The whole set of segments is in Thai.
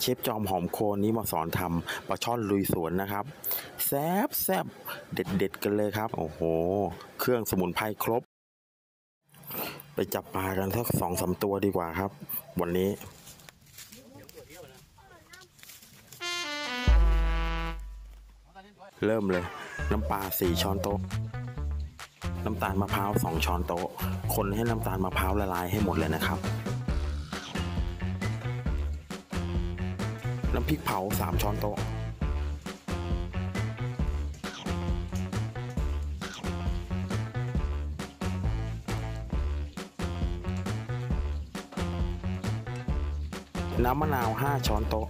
เชฟจอมหอมโคนนี้มาสอนทำปลาช่อนลุยสวนนะครับ แซบแซบเด็ดเด็ดกันเลยครับ โอ้โห เครื่องสมุนไพรครบ ไปจับปลากันสักสองสามตัวดีกว่าครับ วันนี้เริ่มเลย น้ำปลาสี่ช้อนโต๊ะ น้ำตาลมะพร้าวสองช้อนโต๊ะ คนให้น้ำตาลมะพร้าวละลายให้หมดเลยนะครับ น้ำพริกเผาสามช้อนโต๊ะ น้ำมะนาว 5 ช้อนโต๊ะ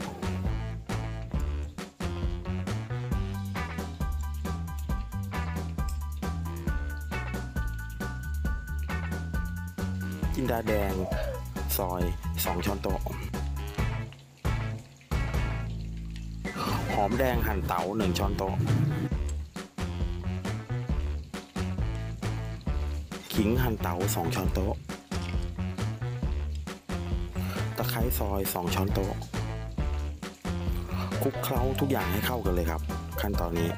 จินดาแดง ซอย 2 ช้อนโต๊ะ อมแดงหั่นเต๋า1ช้อนโต๊ะ ขิงหั่นเต๋า2ช้อนโต๊ะ ตะไคร้ซอย2ช้อนโต๊ะ คลุกเคล้าทุกอย่างให้เข้ากันเลยครับ ขั้นตอนนี้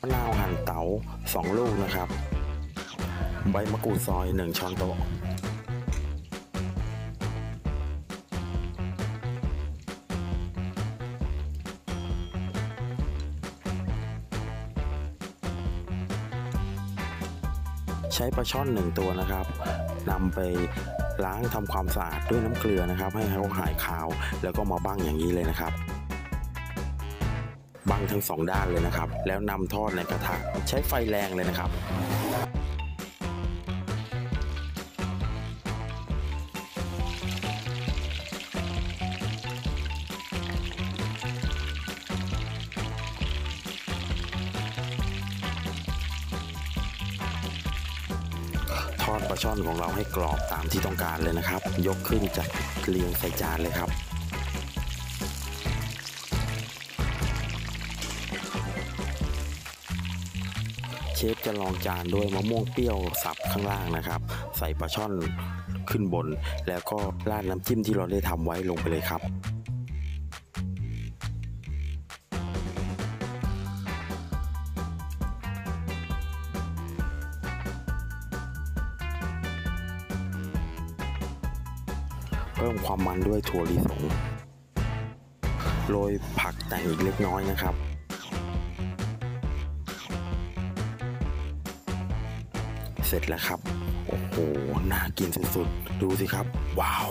มะนาวหั่นเต๋า2ลูกนะครับ ใบมะกรูดซอย1ช้อนโต๊ะใช้ปลาช่อนหนึ่งตัวนะครับนำไปล้างทำความสะอาดด้วยน้ำเกลือนะครับ ให้เขาหายคาว แล้วก็มาบั้งอย่างนี้เลยนะครับ บั้งทั้งสองด้านเลยนะครับ แล้วนำทอดในกระทะใช้ไฟแรงเลยนะครับ ทอดปลาช่อนของเราให้กรอบตามที่ต้องการเลยนะครับ ยกขึ้นจากเรียงใส่จานเลยครับ เชฟจะลองจานด้วยมะม่วงเปรี้ยวสับข้างล่างนะครับ ใส่ปลาช่อนขึ้นบน แล้วก็ราดน้ำจิ้มที่เราได้ทำไว้ลงไปเลยครับ เพิ่มความมันด้วยถั่วลิสงโรยผักแต่งอีกเล็กน้อยนะครับ เสร็จแล้วครับ โอ้โห น่ากินสุดๆ ดูสิครับ ว้าว